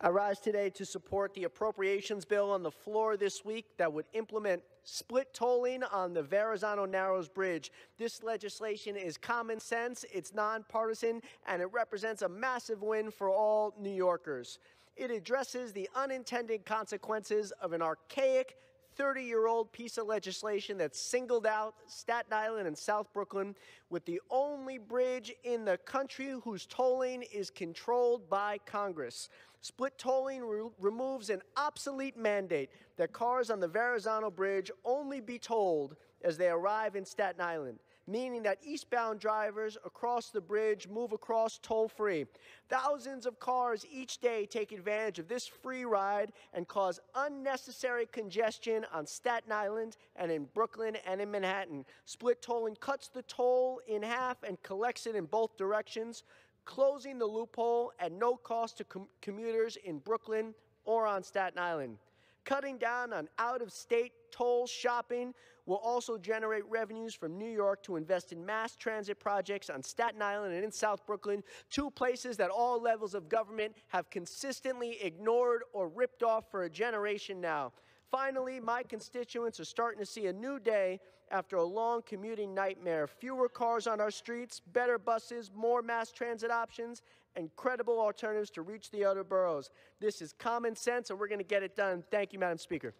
I rise today to support the appropriations bill on the floor this week that would implement split tolling on the Verrazano Narrows Bridge. This legislation is common sense, it's nonpartisan, and it represents a massive win for all New Yorkers. It addresses the unintended consequences of an archaic 30 year old piece of legislation that singled out Staten Island and South Brooklyn with the only bridge in the country whose tolling is controlled by Congress. Split tolling re removes an obsolete mandate that cars on the Verrazano Bridge only be tolled as they arrive in Staten Island meaning that eastbound drivers across the bridge move across toll free. Thousands of cars each day take advantage of this free ride and cause unnecessary congestion on Staten Island and in Brooklyn and in Manhattan. Split tolling cuts the toll in half and collects it in both directions, closing the loophole at no cost to com commuters in Brooklyn or on Staten Island. Cutting down on out of state toll shopping will also generate revenues from New York to invest in mass transit projects on Staten Island and in South Brooklyn, two places that all levels of government have consistently ignored or ripped off for a generation now. Finally, my constituents are starting to see a new day after a long commuting nightmare. Fewer cars on our streets, better buses, more mass transit options, and credible alternatives to reach the other boroughs. This is common sense, and we're going to get it done. Thank you, Madam Speaker.